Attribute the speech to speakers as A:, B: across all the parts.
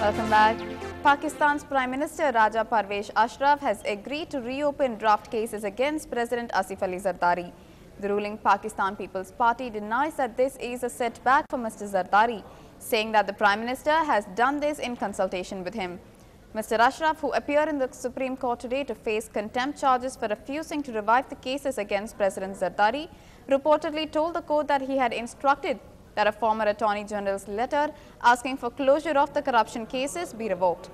A: Welcome back. Pakistan's Prime Minister Raja Parvez Ashraf has agreed to reopen draft cases against President Asif Ali Zardari. The ruling Pakistan People's Party denies that this is a setback for Mr. Zardari, saying that the Prime Minister has done this in consultation with him. Mr. Ashraf, who appeared in the Supreme Court today to face contempt charges for refusing to revive the cases against President Zardari, reportedly told the court that he had instructed that a former Attorney General's letter asking for closure of the corruption cases be revoked.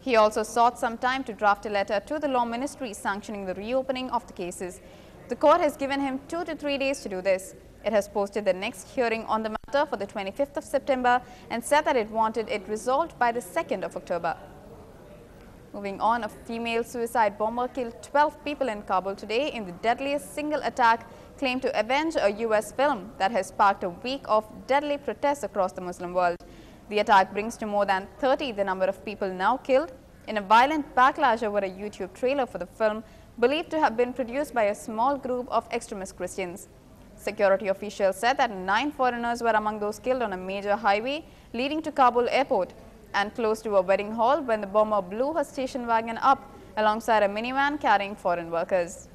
A: He also sought some time to draft a letter to the Law Ministry sanctioning the reopening of the cases. The court has given him two to three days to do this. It has posted the next hearing on the matter for the 25th of September and said that it wanted it resolved by the 2nd of October. Moving on, a female suicide bomber killed 12 people in Kabul today in the deadliest single attack claimed to avenge a U.S. film that has sparked a week of deadly protests across the Muslim world. The attack brings to more than 30 the number of people now killed in a violent backlash over a YouTube trailer for the film believed to have been produced by a small group of extremist Christians. Security officials said that nine foreigners were among those killed on a major highway leading to Kabul airport and close to a wedding hall when the bomber blew her station wagon up alongside a minivan carrying foreign workers.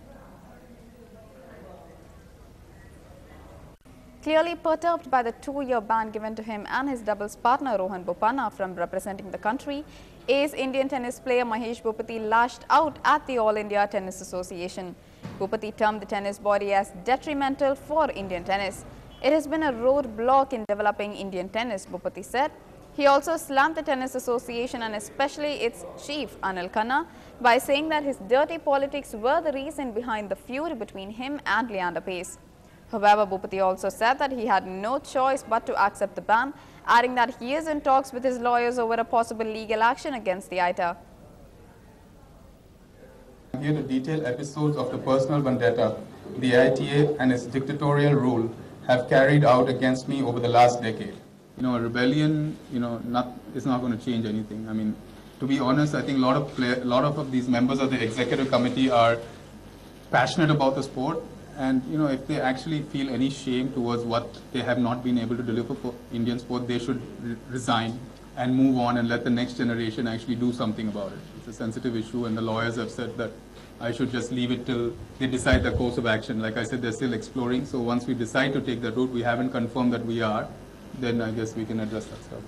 A: Clearly perturbed by the two-year ban given to him and his doubles partner Rohan Bopanna from representing the country, ace Indian tennis player Mahesh Bhupathi lashed out at the All India Tennis Association. Bhupathi termed the tennis body as detrimental for Indian tennis. It has been a roadblock in developing Indian tennis, Bhupathi said. He also slammed the Tennis Association and especially its chief, Anil Khanna, by saying that his dirty politics were the reason behind the feud between him and Leander Paes. However, Bhupathi also said that he had no choice but to accept the ban, adding that he is in talks with his lawyers over a possible legal action against the ITA.
B: Here to detail episodes of the personal vendetta the ITA and its dictatorial rule have carried out against me over the last decade you know, a rebellion, you know, not, is not going to change anything. I mean, to be honest, I think a lot of play, lot of, of these members of the executive committee are passionate about the sport, and you know, if they actually feel any shame towards what they have not been able to deliver for Indian sport, they should re resign and move on and let the next generation actually do something about it. It's a sensitive issue, and the lawyers have said that I should just leave it till they decide the course of action. Like I said, they're still exploring. So once we decide to take that route, we haven't confirmed that we are then I guess we can address that stuff.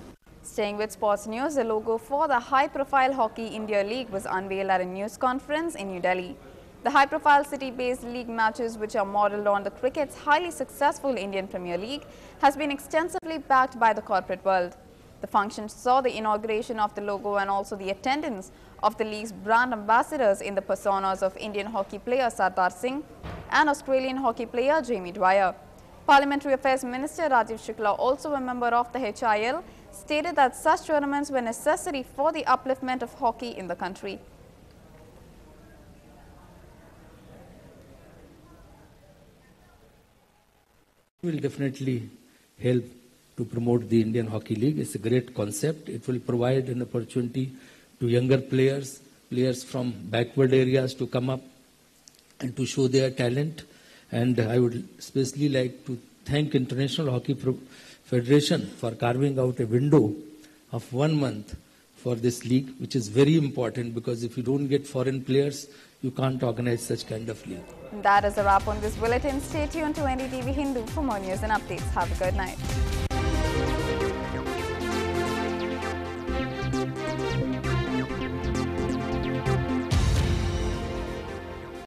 A: Staying with sports news, the logo for the high-profile Hockey India League was unveiled at a news conference in New Delhi. The high-profile city-based league matches, which are modelled on the cricket's highly successful Indian Premier League, has been extensively backed by the corporate world. The function saw the inauguration of the logo and also the attendance of the league's brand ambassadors in the personas of Indian hockey player Sardar Singh and Australian hockey player Jamie Dwyer. Parliamentary Affairs Minister Rajiv Shukla, also a member of the HIL, stated that such tournaments were necessary for the upliftment of hockey in the country.
C: Will definitely help to promote the Indian Hockey League. It's a great concept. It will provide an opportunity to younger players, players from backward areas to come up and to show their talent and I would especially like to thank International Hockey Federation for carving out a window of one month for this league, which is very important because if you don't get foreign players, you can't organize such kind of league.
A: That is a wrap on this bulletin. Stay tuned to NDTV Hindu for more news and updates. Have a good night.